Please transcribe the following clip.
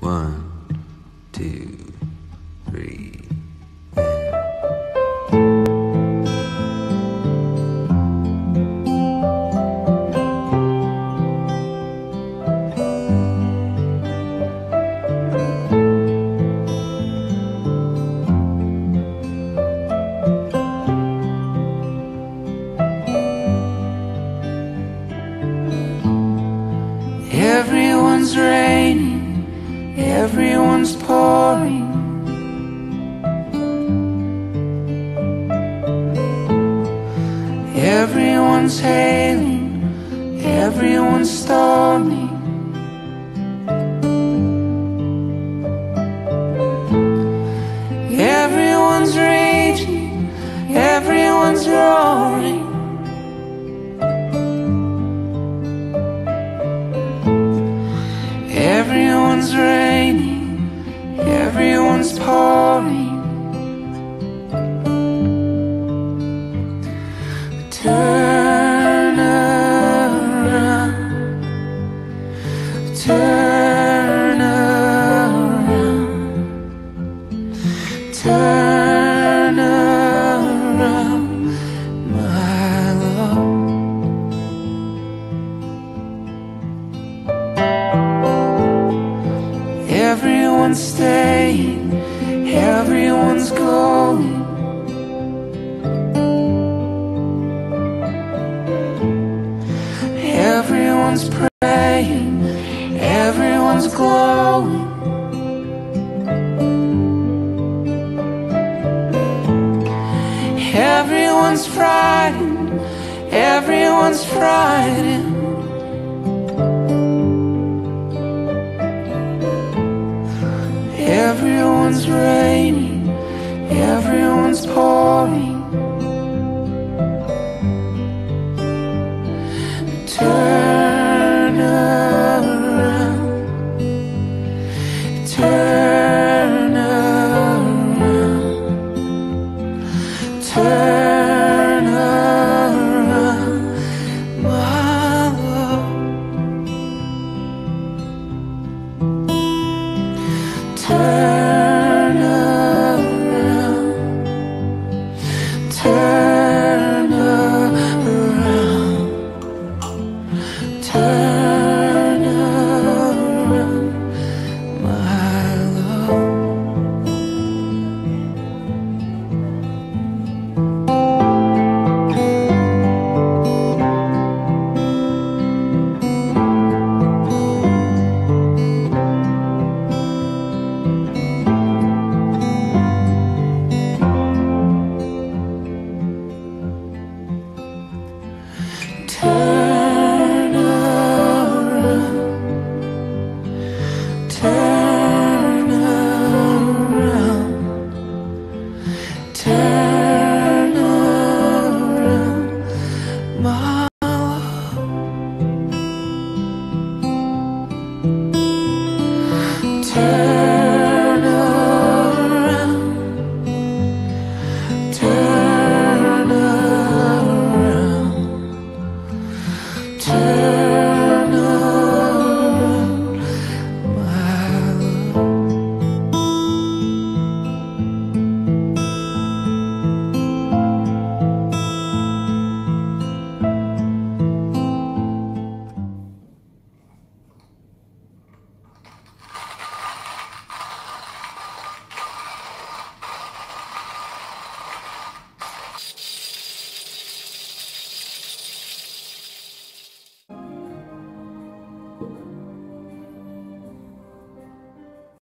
One, two, three. Everyone's pouring. Everyone's hailing, everyone's storming. Everyone's raging, everyone's roaring. Everyone's raining, Everyone's staying, everyone's going. Everyone's praying, everyone's glowing. Everyone's frightened, everyone's frightened. Everyone's raining, everyone's pouring. Turn